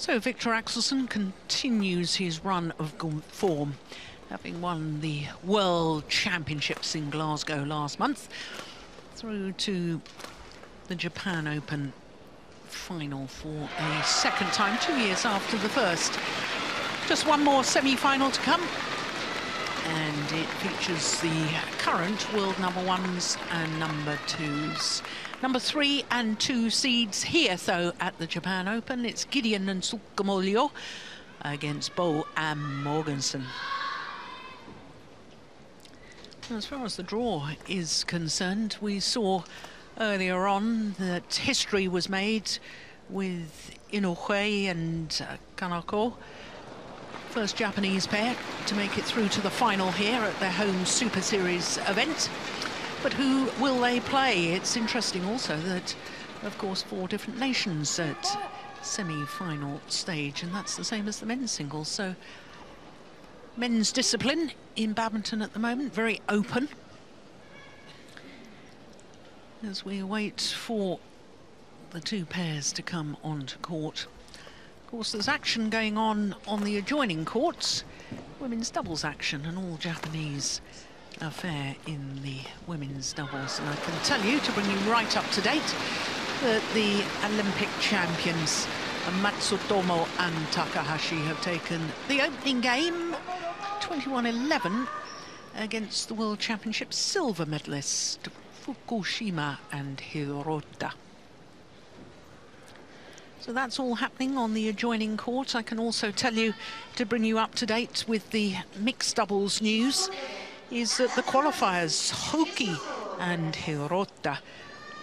So Viktor Axelsen continues his run of form, having won the World Championships in Glasgow last month, through to the Japan Open final for a second time, two years after the first. Just one more semi-final to come, and it features the current world number ones and number twos. Number three and two seeds here, though, at the Japan Open. It's Gideon and Sukamuljo against Boe and Mogensen. As far as the draw is concerned, we saw earlier on that history was made with Inoue and uh, Kaneko. First Japanese pair to make it through to the final here at their home Super Series event. But who will they play? It's interesting also that, of course, four different nations at semi-final stage, and that's the same as the men's singles. So men's discipline in badminton at the moment, very open. As we wait for the two pairs to come onto court. Of course, there's action going on on the adjoining courts, women's doubles action, and all Japanese affair in the women's doubles. And I can tell you, to bring you right up to date, that the Olympic champions Matsutomo and Takahashi have taken the opening game 21-11 against the World Championship silver medalist Fukushima and Hirota. So that's all happening on the adjoining court. I can also tell you to bring you up to date with the mixed doubles news is that the qualifiers, Hoki and Hirota,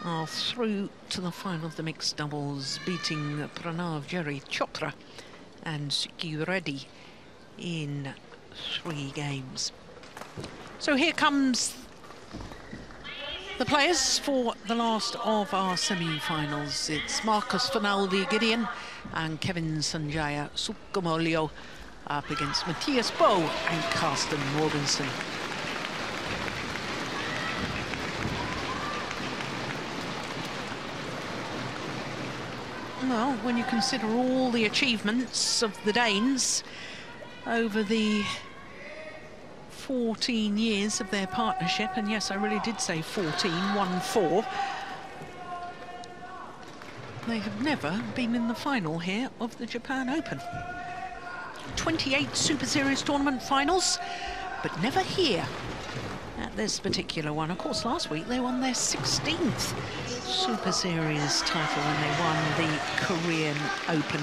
are through to the final of the mixed doubles, beating Pranav Jerry Chopra and Sikki Reddy in three games. So here comes the players for the last of our semi-finals. It's Marcus Fernaldi Gideon and Kevin Sanjaya Sukamuljo up against Mathias Boe and Carsten Mogensen. Well, when you consider all the achievements of the Danes over the 14 years of their partnership, and yes, I really did say 14, 1-4, they have never been in the final here of the Japan Open. 28 Super Series tournament finals, but never here at this particular one. Of course, last week they won their 16th Super Series title when they won the Korean Open.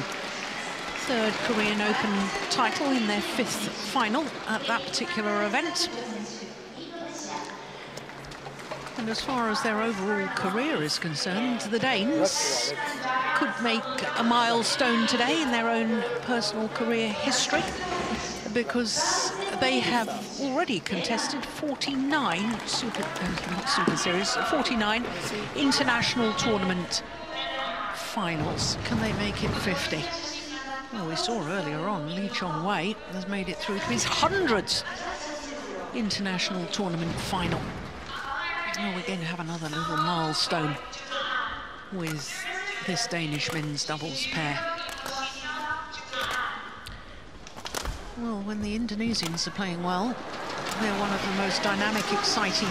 Third Korean Open title in their fifth final at that particular event. And as far as their overall career is concerned, the Danes could make a milestone today in their own personal career history because they have already contested 49 Super, uh, Super Series, 49 international tournament finals. Can they make it 50? Well, we saw earlier on Lee Chong Wei has made it through to his 100th international tournament final. We're going to have another little milestone with this Danish men's doubles pair. Well, when the Indonesians are playing well, they're one of the most dynamic, exciting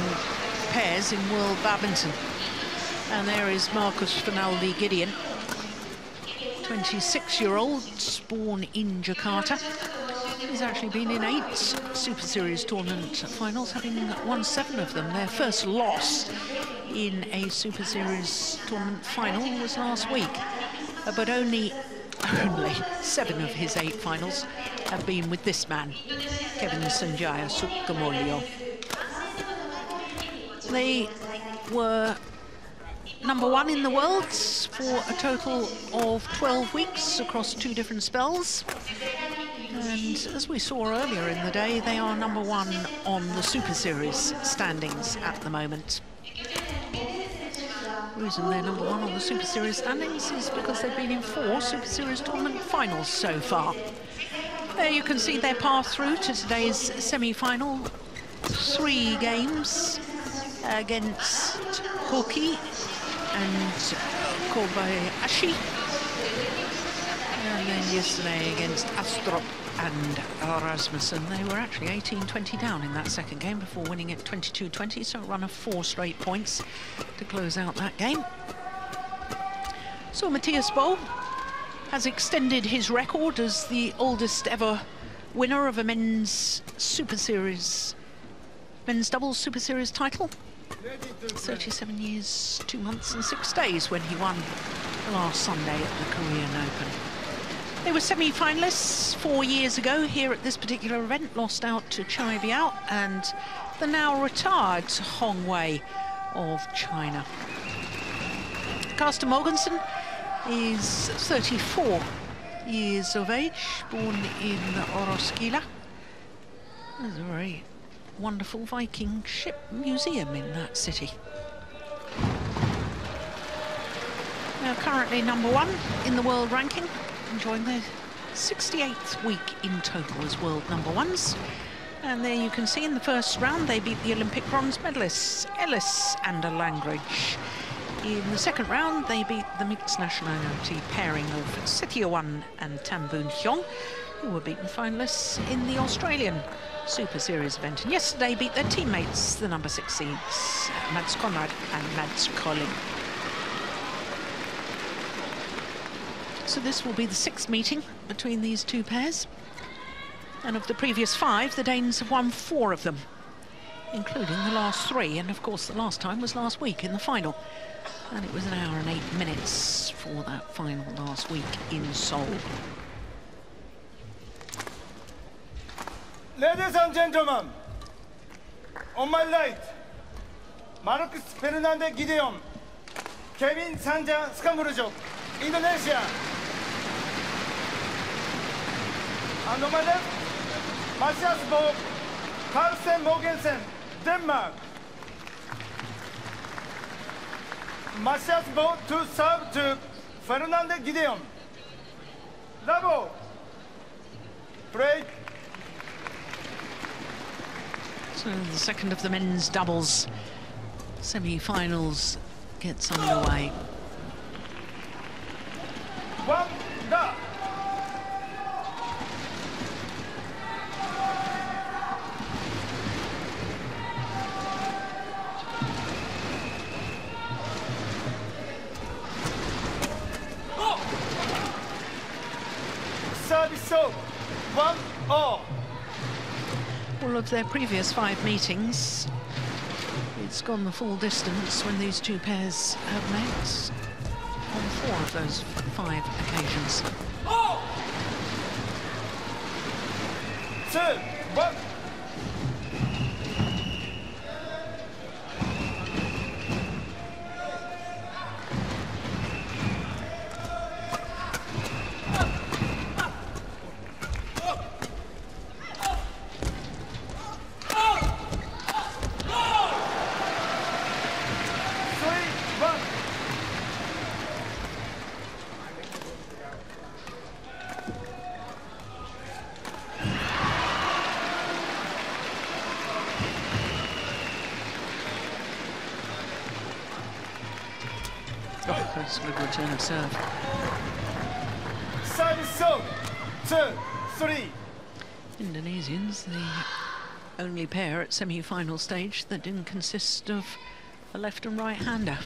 pairs in world badminton. And there is Marcus Fernaldi Gideon, 26-year-old, born in Jakarta. He's actually been in eight Super Series tournament finals, having won seven of them. Their first loss in a Super Series tournament final was last week. Uh, but only, only seven of his eight finals have been with this man, Kevin Sanjaya Sukamuljo. They were number one in the world for a total of 12 weeks across two different spells. And as we saw earlier in the day, they are number one on the Super Series standings at the moment. The reason they're number one on the Super Series standings is because they've been in four Super Series tournament finals so far. There you can see their path through to today's semi-final. Three games against Hoki and Kobayashi. And then yesterday against Astrup and Rasmussen. They were actually 18-20 down in that second game before winning it 22-20, so a run of four straight points to close out that game. So Mathias Boe has extended his record as the oldest ever winner of a men's Super Series, men's doubles Super Series title. 37 years, two months and six days when he won last Sunday at the Korean Open. They were semi-finalists four years ago here at this particular event, lost out to Chai Biao and the now retired Hong Wei of China. Carsten Mogensen is 34 years of age, born in Roskilde. There's a very wonderful Viking ship museum in that city. Now currently number one in the world ranking, enjoying their 68th week in total as world number ones. And there you can see in the first round they beat the Olympic bronze medalists Ellis and a Langridge. In the second round they beat the mixed nationality pairing of Setiawan and Tan Boon Heong, who were beaten finalists in the Australian Super Series event. And yesterday beat their teammates, the number six seeds, Mads Conrad and Mads Kolding. So this will be the sixth meeting between these two pairs. And of the previous five, the Danes have won four of them, including the last three. And of course, the last time was last week in the final. And it was an hour and eight minutes for that final last week in Seoul. Ladies and gentlemen, on my right, Marcus Fernaldi Gideon, Kevin Sanja Sukamuljo, Indonesia. And on my left, Mathias Boe, Carsten Mogensen, Denmark. Mathias Boe to serve to Fernaldi Gideon. Bravo. Break. So the second of the men's doubles semi-finals gets underway. One, go. Of their previous five meetings, it's gone the full distance when these two pairs have met on four of those five occasions. Two, one. Return of serve. Service so. Two, three. Indonesians, the only pair at semi-final stage that didn't consist of a left and right-hander.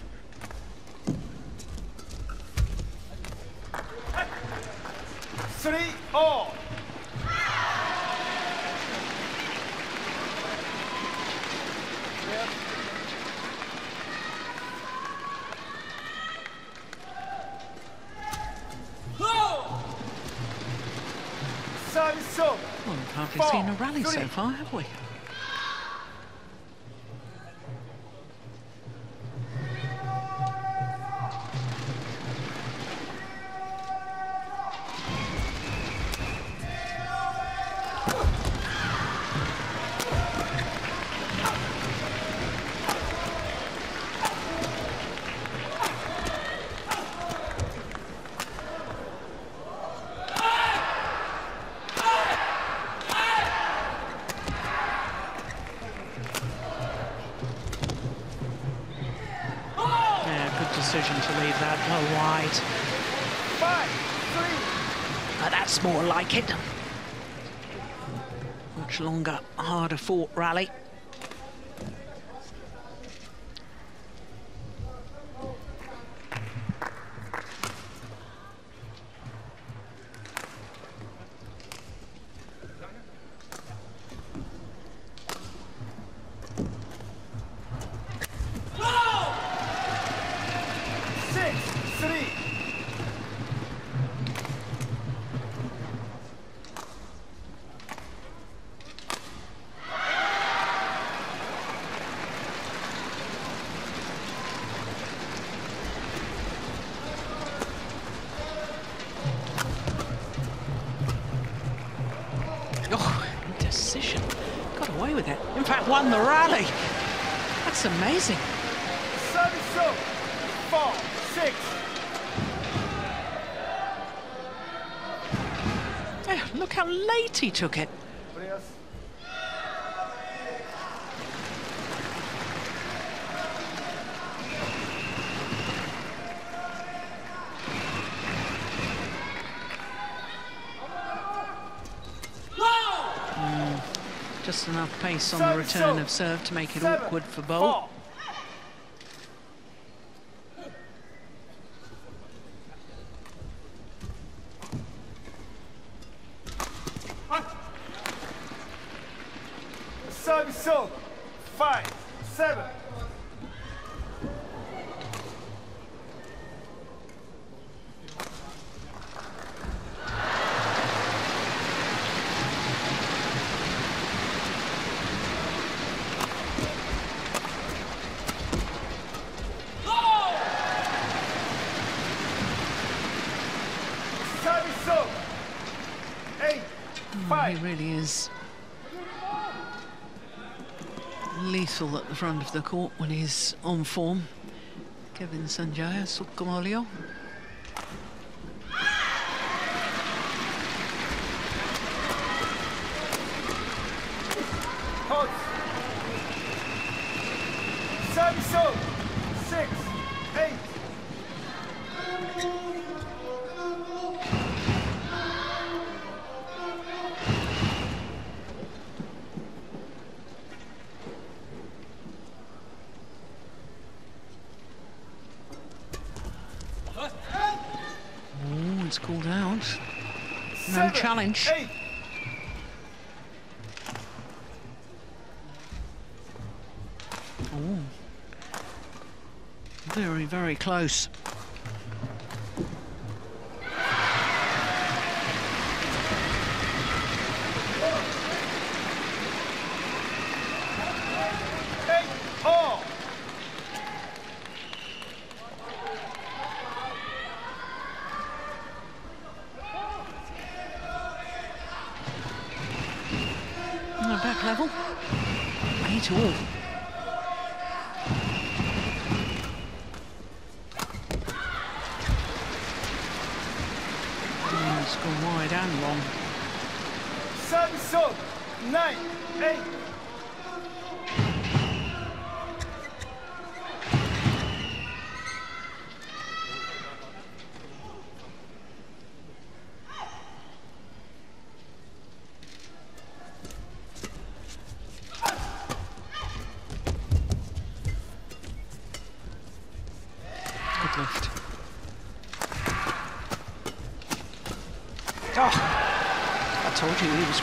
have we? like it. Much longer, harder fought rally. took it. Hmm. Just enough pace on the return of serve to make it awkward for Boe. front of the court when he's on form. Kevin Sanjaya Sukamuljo very, very close.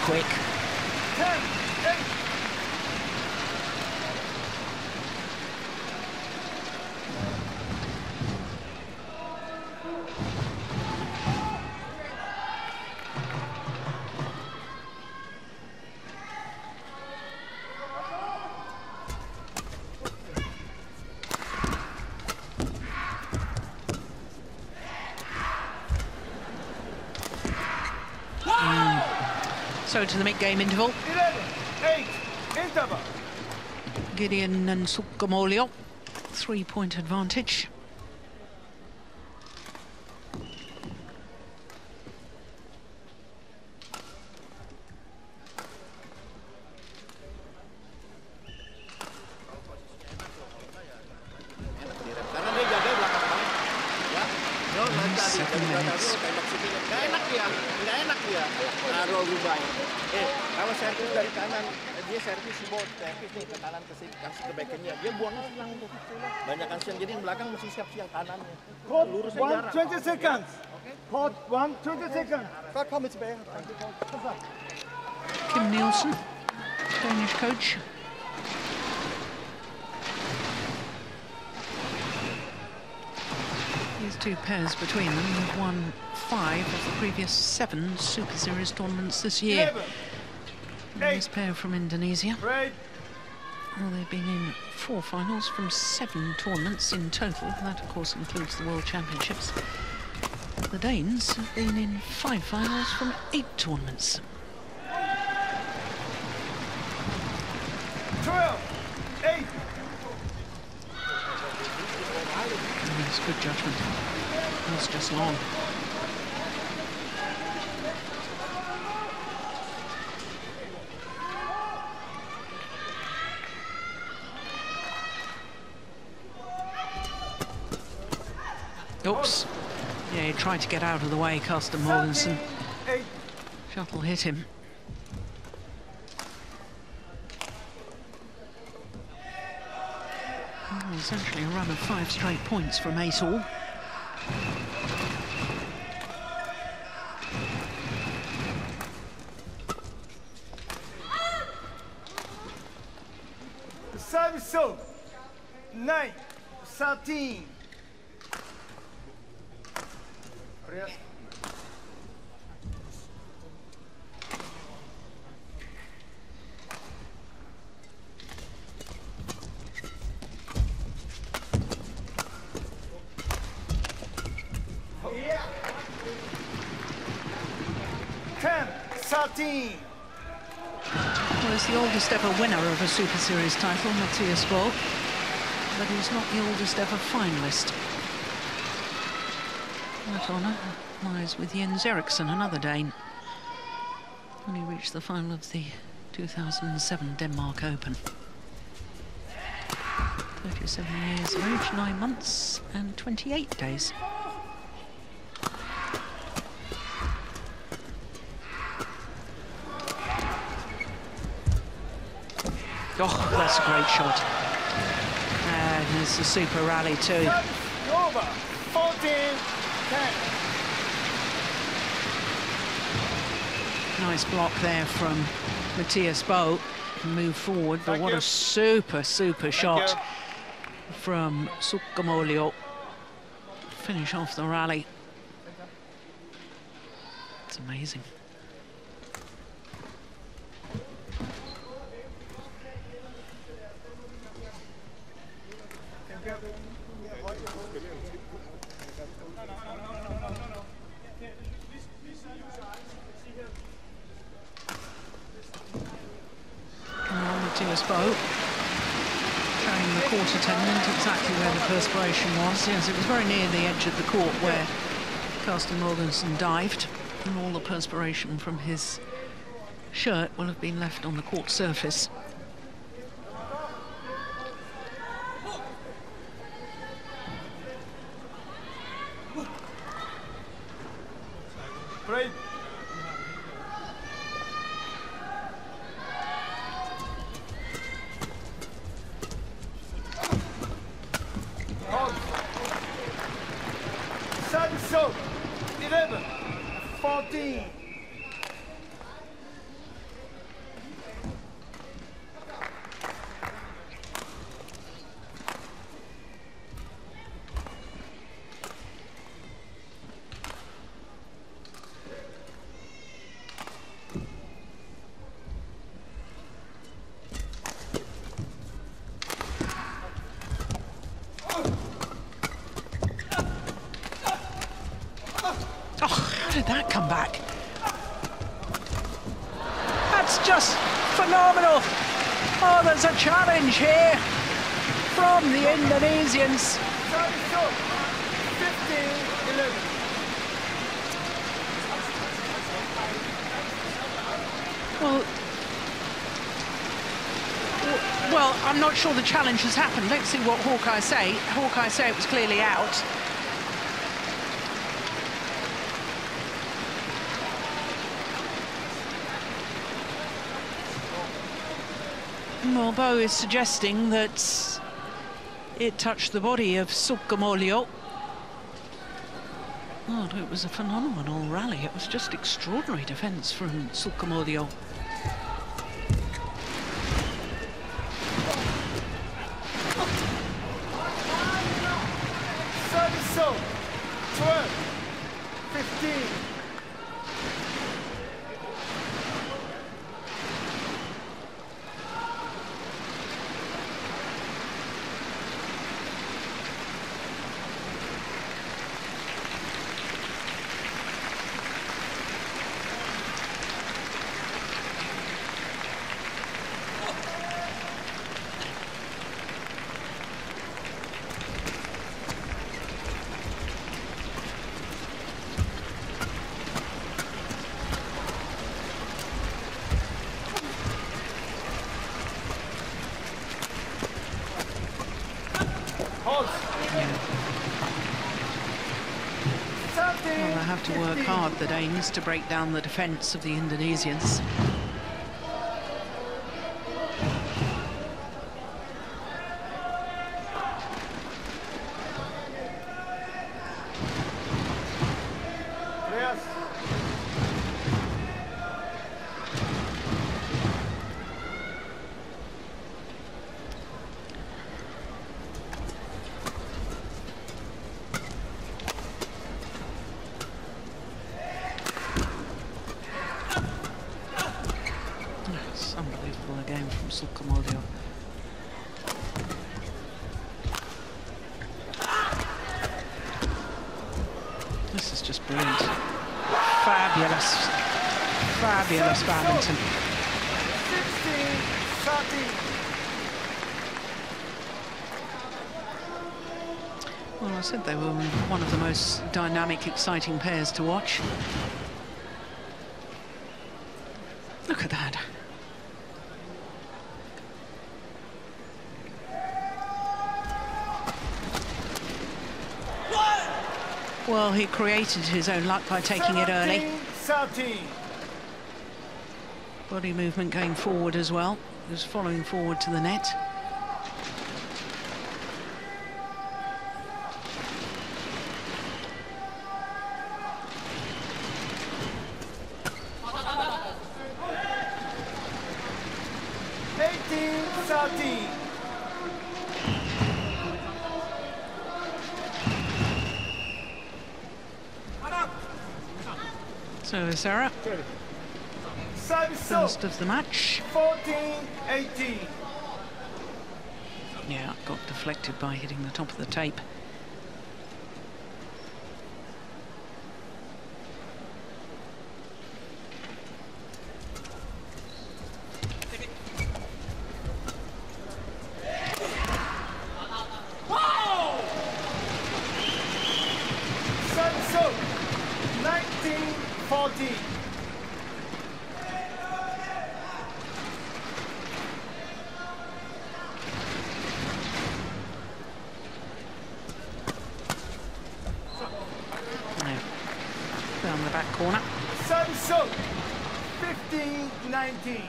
Quick. So to the mid-game interval, 11, 8, interval. Gideon and Sukamuljo, three-point advantage. Yang belakang mesti siap siang kanannya. Code Lurusnya 1, jarang. 20 seconds. Code 1, 20 seconds. Kak, kom eens bij. Kim Nielsen, Danish coach. These two pairs between them have won five of the previous seven Super Series tournaments this year. 11, And this pair from Indonesia, break. Well, they've been in four finals from seven tournaments in total. That, of course, includes the World Championships. The Danes have been in five finals from eight tournaments. 12, 8. It's good judgment. That's just long. Oops. Yeah, he tried to get out of the way, Carsten Mogensen. 8. Shuttle hit him. Oh, well, essentially a run of five straight points from Ace All. Service so. 9, 13. Super Series title, Mathias Boe, but he's not the oldest ever finalist. That honour lies with Jens Eriksen, another Dane, when he reached the final of the 2007 Denmark Open. 37 years of age, 9 months and 28 days. Oh, that's a great shot. And there's the super rally too. Over. 14, 10. Nice block there from Mathias Boe. Move forward, but Thank what you. a super, super shot from Sukamuljo. Finish off the rally. It's amazing. Now Mathias Boe showing the court attendant exactly where the perspiration was. Yes, it was very near the edge of the court where Carsten Mogensen dived, and all the perspiration from his shirt will have been left on the court surface. Come back? That's just phenomenal. Oh, there's a challenge here from the Indonesians. 15, 11. Well, well, I'm not sure the challenge has happened. Let's see what Hawkeye say. Hawkeye say it was clearly out. Well, is suggesting that it touched the body of Sukamuljo. Oh, it was a phenomenal rally. It was just extraordinary defence from Sukamuljo. Service short. 12, 15. Hold. Well, they have to work hard, the Danes, to break down the defence of the Indonesians. Dynamic, exciting pairs to watch. Look at that. Well, he created his own luck by taking it early. 13. Body movement going forward as well. He was following forward to the net. So Sarah, first of the match. 14, 18. Yeah, got deflected by hitting the top of the tape. Service short. 19, 14. No. Down the back corner. Service short. 15, 19.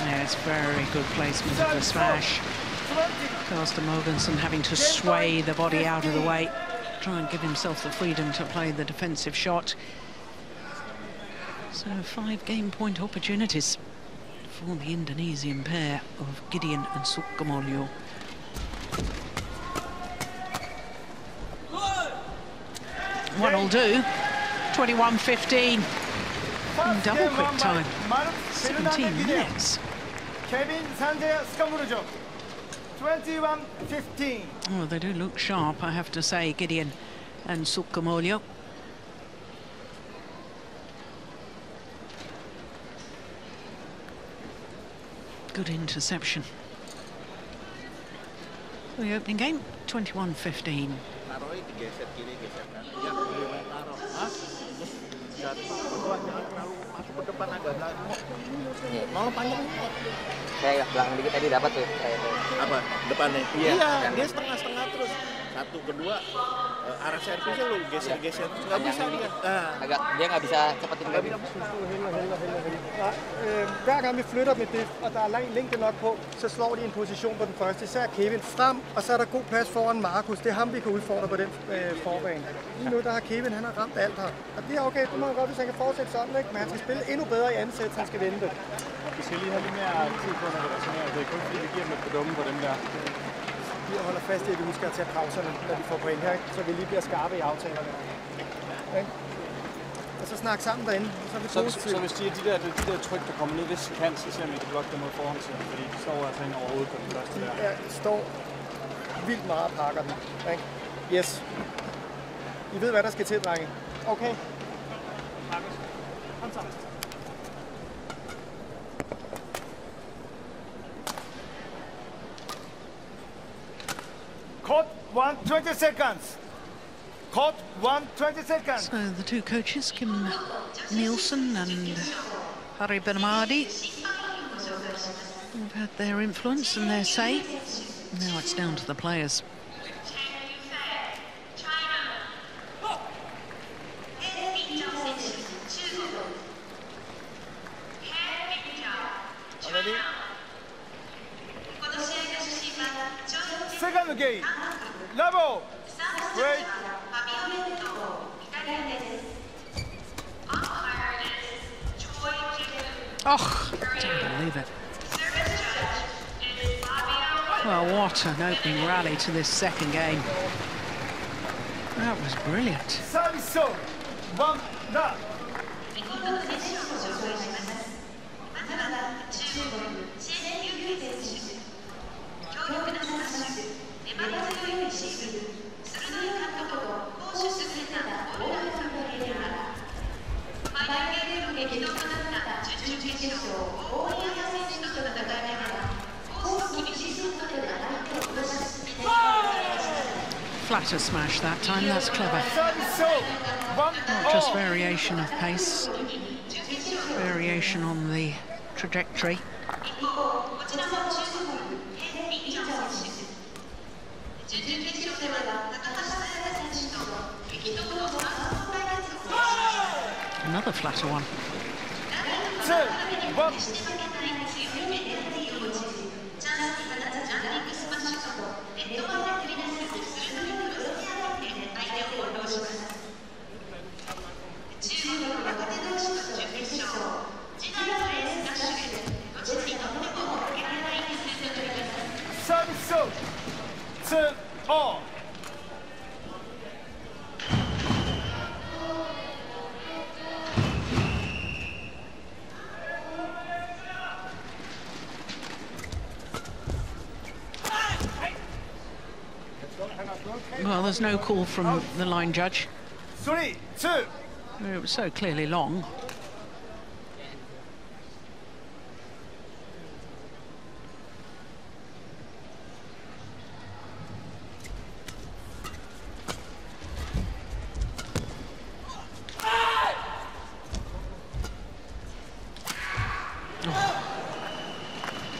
Yeah, it's very good placement of the Service smash. short. 20. Carsten Mogensen having to sway the body out of the way, try and give himself the freedom to play the defensive shot. So five game point opportunities for the Indonesian pair of Gideon and Sukamuljo. One'll do. 21-15. First Double quick time. 17 minutes. Kevin Sander Sukamuljo. 21-15. Oh, they do look sharp, I have to say, Gideon and Sukamuljo. Good interception. The opening game, 21-15. Itu agak belakang. Dikit tadi dapat tuh. Saya tuh. apa depannya Iya. iya dia setengah setengah terus satu kedua eh, arah servisnya lu geser geser terus nggak bisa dia nah Agak dia nggak bisa cepetin lagi. øh, hver gang vi flytter med det, og der er lang længde nok på, så slår de en position på den første. Især Kevin frem, og så er der god plads foran Markus. Det er ham, vi kan udfordre på den øh, forbane. Lige nu der har Kevin, han har ramt alt her. Og det er okay, det må han godt, hvis han kan fortsætte sådan, ikke? men han skal spille endnu bedre i ansæt, så han skal vente. Vi skal lige have lidt mere tid på, når vi resonerer. Det er kun fordi, vi giver dem et dumme på dem der. Vi holder fast i, at vi husker at tage pauserne, når vi får point her, ikke? så vi lige bliver skarpe i aftalerne. Ikke? Og så snakke sammen derinde, så er vi Så, positive. så hvis de, de, der, de, de der tryk, der kommer ned, hvis de kan, så ser vi, at de blokker dem mod forhåndssiden. Fordi de står altså ind overhovedet på den første der. Ja, står vildt meget og pakker den. Ikke? Yes. I ved, hvad der skal til, drenge. Okay. Caught one, 20 seconds. Caught one, 20 seconds. So the two coaches, Kim Nielsen and Harry Benamadi, have had their influence and their say. Now it's down to the players. Ready? Second game. Level. Great. Oh, don't believe it. Well, what an opening rally to this second game. That was brilliant. Service. One, love. Flatter smash that time, that's clever. Not just variation of pace, variation on the trajectory. Another flatter one. two, one. There's no call from oh. the line judge. Three, two. It was so clearly long.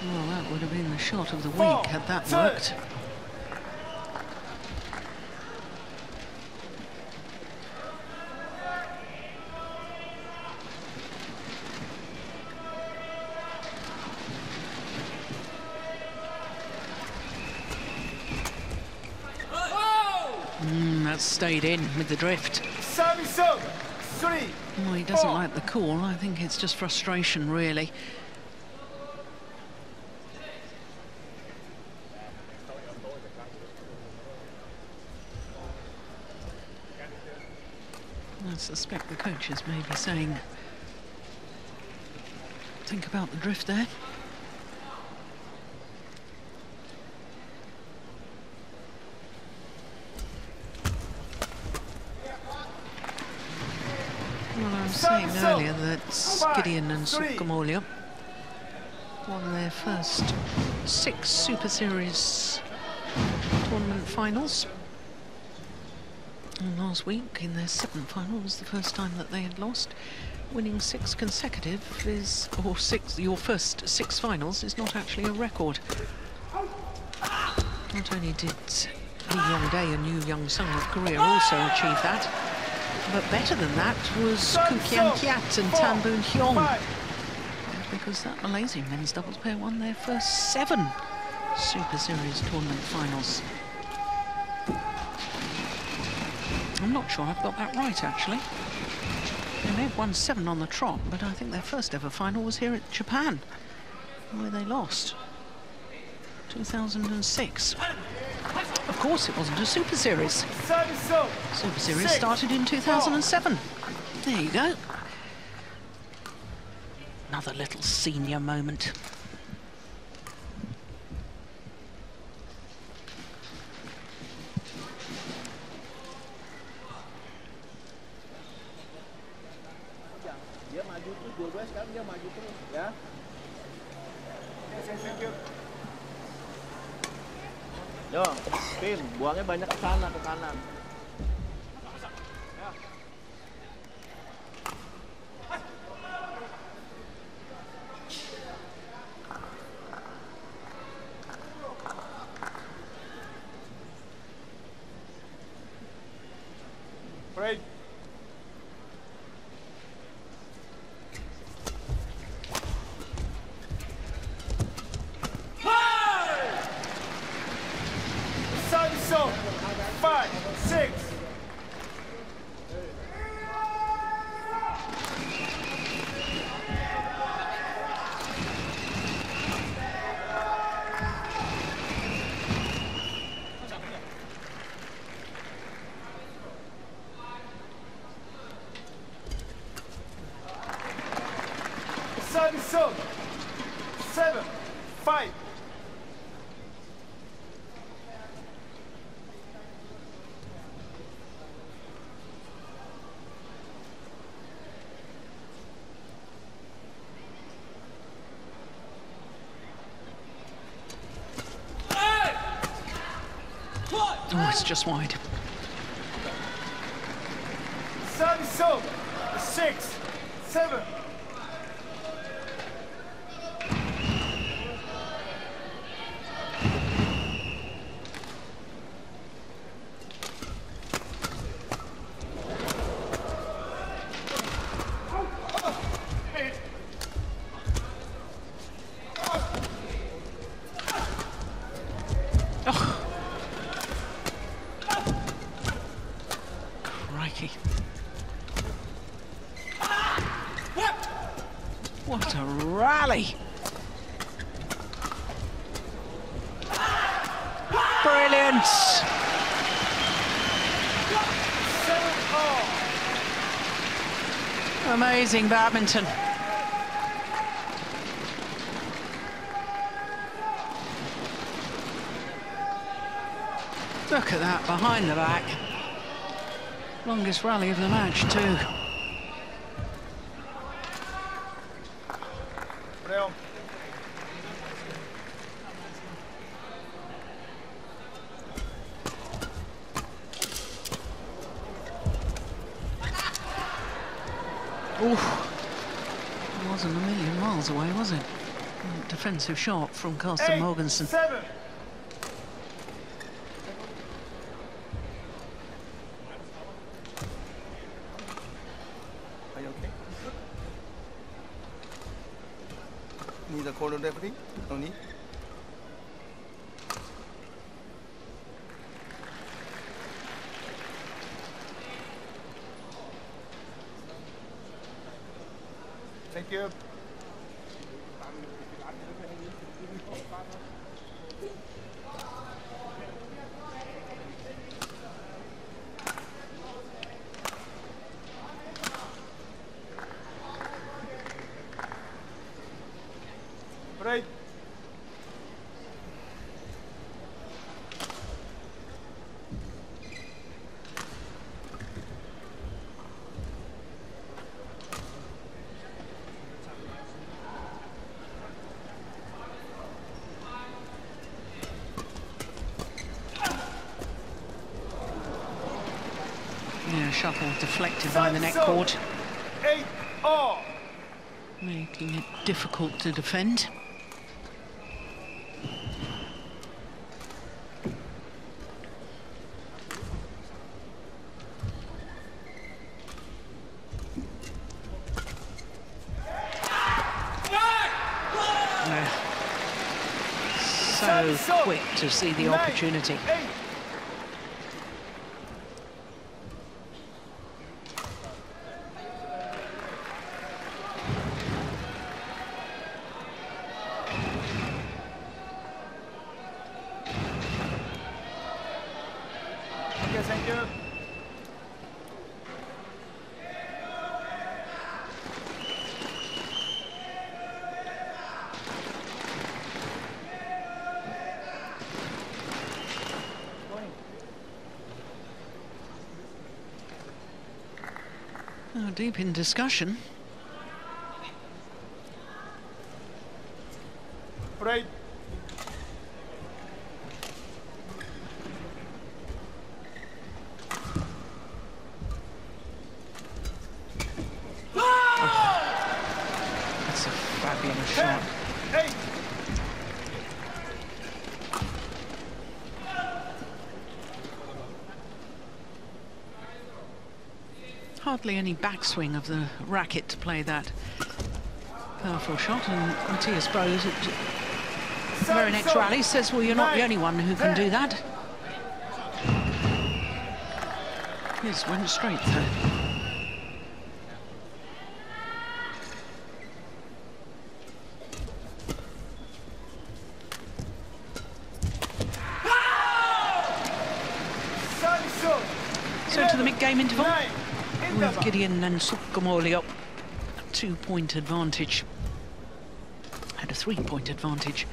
Well, that would have been the shot of the Four, week had that two. worked. Mm, that's stayed in with the drift. Service zone. Three. Well, he doesn't Four. like the call. I think it's just frustration, really. I suspect the coaches may be saying think about the drift there. Well, I was saying earlier that Gideon and Sukamuljo won their first six Super Series tournament finals. And last week, in their seventh final, was the first time that they had lost. Winning six consecutive is, or six, your first six finals is not actually a record. Not only did Lee Yong-dae and Yoo Yeon-seong of Korea also achieve that, but better than that was Koo Kiat and Tan Boon Heong. Because that Malaysian men's doubles pair won their first seven Super Series tournament finals. I'm not sure I've got that right, actually. They may have won seven on the trot, but I think their first ever final was here at Japan, where they lost. 2006. Of course, it wasn't a Super Series. Super Series started in 2007. There you go. Another little senior moment. Dia maju terus, dua-dua sekarang dia maju terus, ya. Yo, spin, buangnya banyak ke sana, ke kanan. It's just wide. Seven, so, six, seven. Oh. Crikey. What a rally! Brilliant! Amazing badminton. Look at that, behind the back. Longest rally of the match, too. Bra. Oof. It wasn't a million miles away, was it? Defensive shot from Carsten Eight, Mogensen. seven. Are you okay? Need a corner referee? No need? Thank you. Break. Yeah, shuttle deflected by the net cord, making it difficult to defend. So quick to see the opportunity. Eight. Okay, thank you. Oh, deep in discussion. Break. That's a fabulous shot. Eight. Hardly any backswing of the racket to play that powerful shot. And Mathias Boe at the very next rally says, well, you're not the only one who can do that. His went straight. Sancho. So to the mid-game interval. Nine. With Interval. Gideon and Sukamuljo up two-point advantage. Had a three-point advantage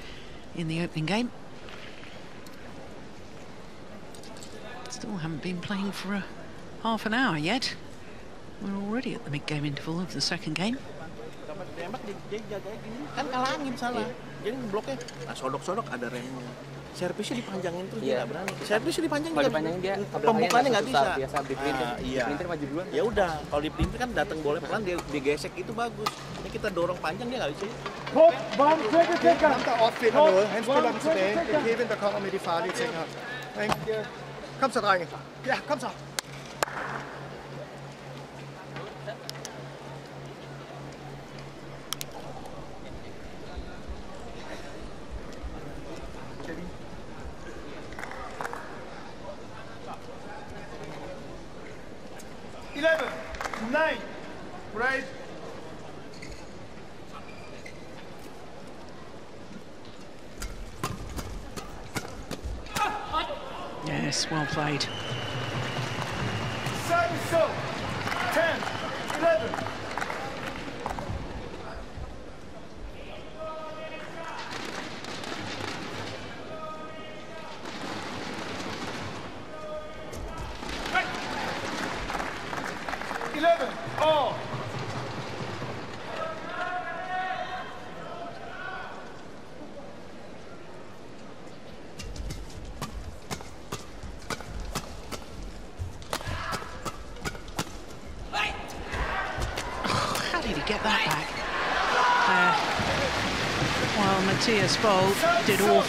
in the opening game. Still haven't been playing for a half an hour yet. We're already at the mid-game interval of the second game. kan kalangin salah jadi bloknya eh? nah, sodok-sodok ada servisnya dipanjangin terus yeah. dia iya. nggak berani servisnya dipanjangin kalau dipanjangin dia pembukaannya nggak bisa biasa di printer ya. ah, iya. printer maju duluan ya udah kalau di printer kan datang boleh pelan dia digesek itu bagus ini kita dorong panjang dia nggak bisa Hopp, warm, Sägetecker! Kommt auf, Peter Null, Hans Müller zu Bell, gegeben, da kommt er mit die Thank you. Kommst du rein? Ja, kommst du.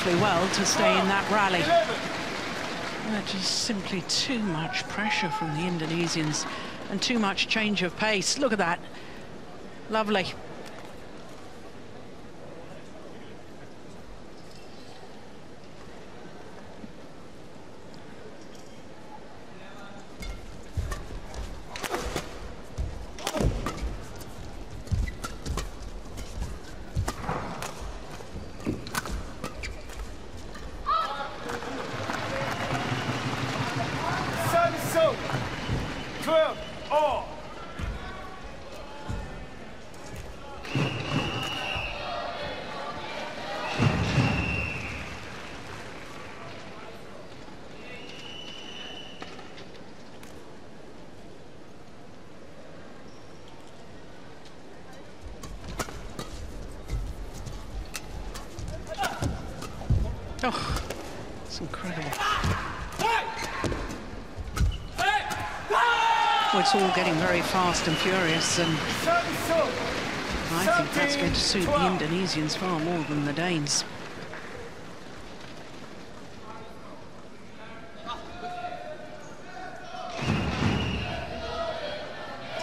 Well to stay in that rally. Uh, just simply too much pressure from the Indonesians and too much change of pace. Look at that. Lovely. It's all getting very fast and furious, and I think that's going to suit the Indonesians far more than the Danes.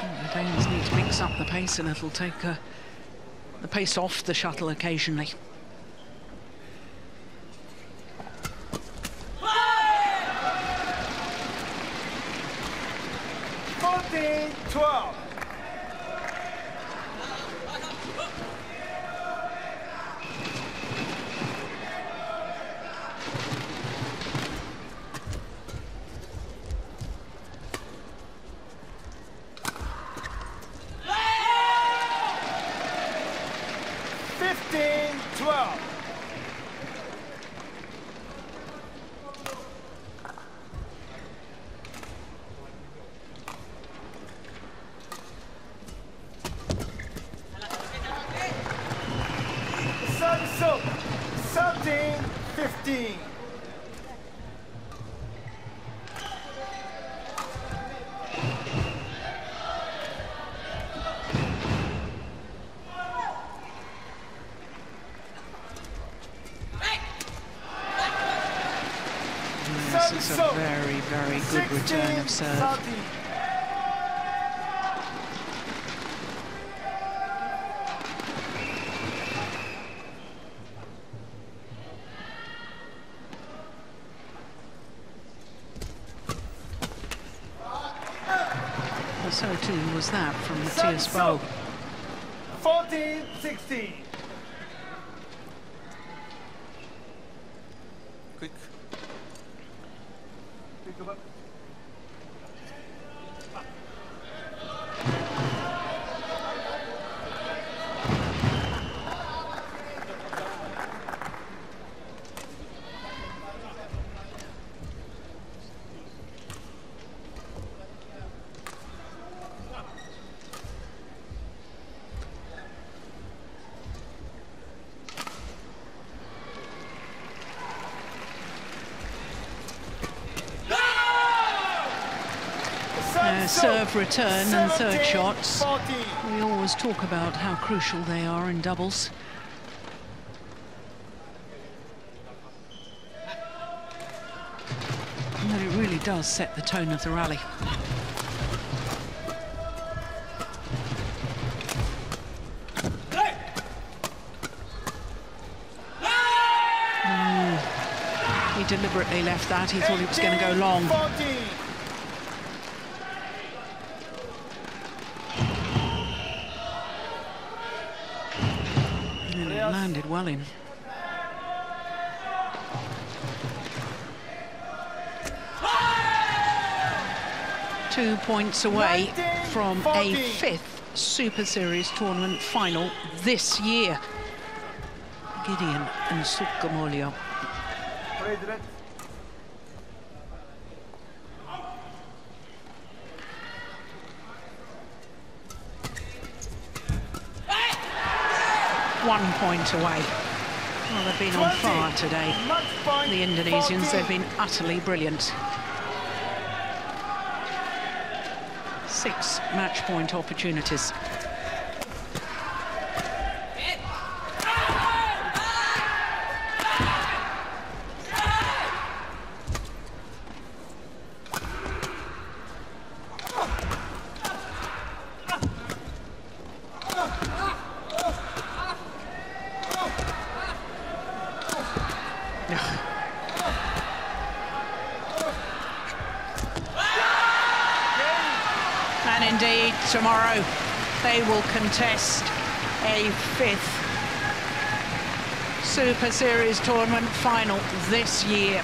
The Danes need to mix up the pace a little, take uh, the pace off the shuttle occasionally. Fourteen, twelve. Fifteen, twelve. Service up. Thirteen, fifteen. This is a very, very good return of serve. So too was that from Mathias Boe. 14, serve return and third shots. 14. We always talk about how crucial they are in doubles. And that it really does set the tone of the rally. Mm. He deliberately left that. He thought it was going to go long. It landed well in. Two points away from a fifth Super Series tournament final this year. Gideon and Sukamuljo. Point away. Well, they've been on fire today. The Indonesians, 14. they've been utterly brilliant. Six match point opportunities. And indeed, tomorrow they will contest a fifth Super Series tournament final this year.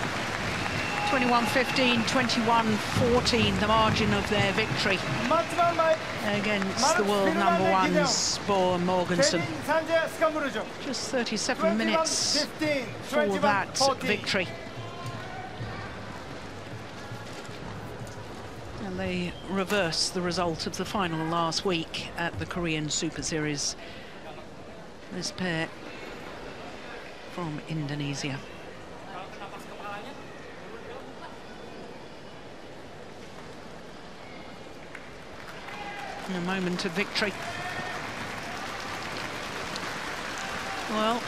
21-15, 21-14, the margin of their victory one against the world number ones, Boe and Mogensen. Just 37 minutes for 21, that 14. victory. reverse the result of the final last week at the Korean Super Series. This pair from Indonesia. A moment of victory. Well,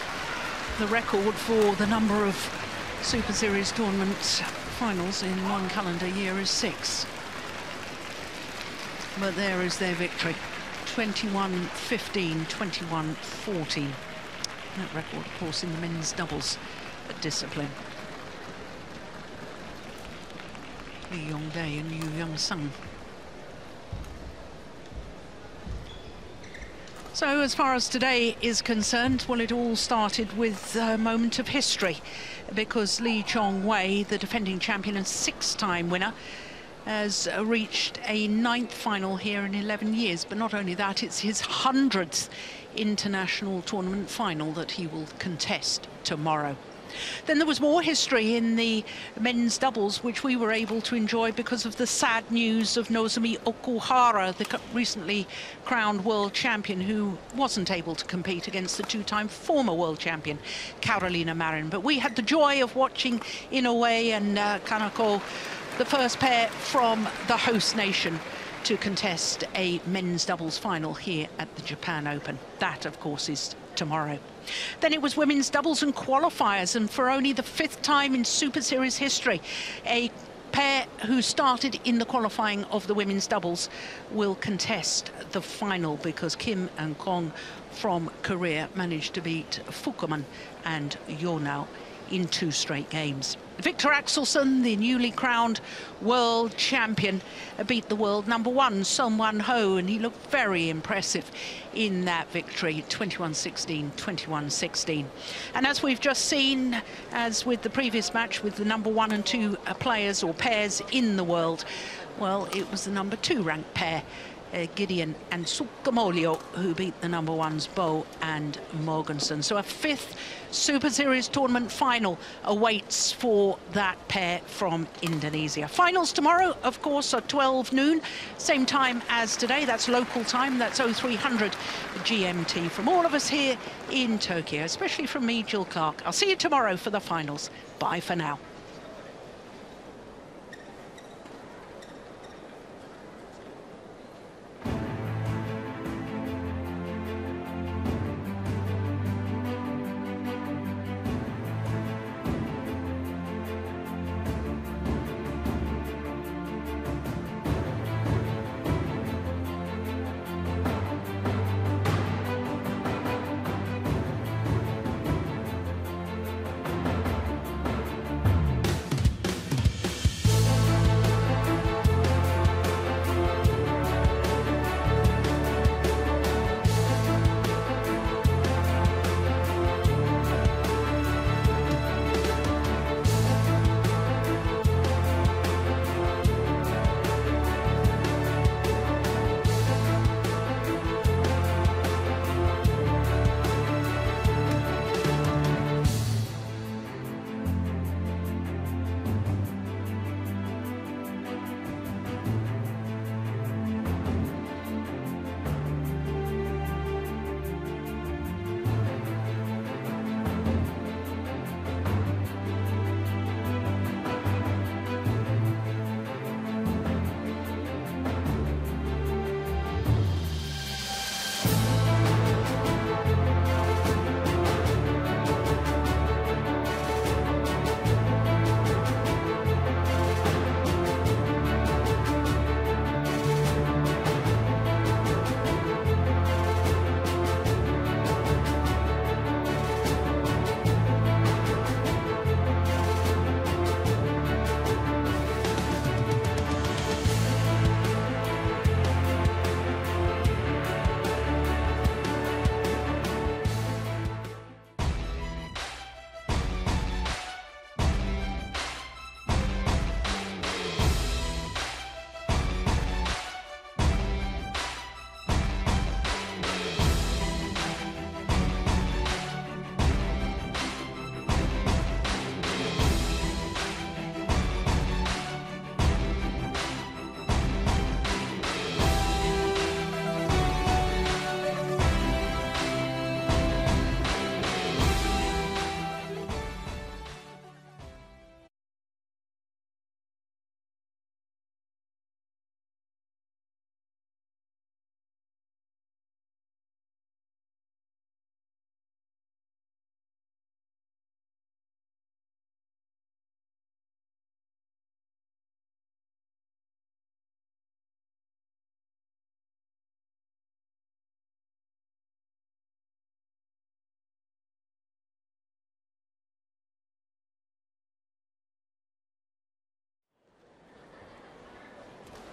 the record for the number of Super Series tournament finals in one calendar year is six. But there is their victory. 21-15, 21-14. That record, of course, in the men's doubles discipline. Lee Yong-dae and Yoo Yeon-seong. So as far as today is concerned, well, it all started with a moment of history because Lee Chong-wei, the defending champion and six-time winner, has reached a ninth final here in 11 years. But not only that, it's his hundredth international tournament final that he will contest tomorrow. Then there was more history in the men's doubles, which we were able to enjoy because of the sad news of Nozomi Okuhara, the recently crowned world champion, who wasn't able to compete against the two-time former world champion, Carolina Marin. But we had the joy of watching Inoue and uh, Kaneko, the first pair from the host nation, to contest a men's doubles final here at the Japan Open. That, of course, is tomorrow. Then it was women's doubles and qualifiers, and for only the fifth time in Super Series history, a pair who started in the qualifying of the women's doubles will contest the final because Kim and Kong from Korea managed to beat Fukuman and Yonao in two straight games. Viktor Axelsen, the newly crowned world champion, beat the world number one, Son Wan Ho, and he looked very impressive in that victory, 21-16, 21-16. And as we've just seen, as with the previous match with the number one and two uh, players or pairs in the world, well, it was the number two ranked pair uh, Gideon and Sukamuljo, who beat the number ones, Boe and Mogensen. So a fifth Super Series tournament final awaits for that pair from Indonesia. Finals tomorrow, of course, at 12 noon, same time as today. That's local time. That's 0300 GMT. From all of us here in Tokyo, especially from me, Gill Clark. I'll see you tomorrow for the finals. Bye for now.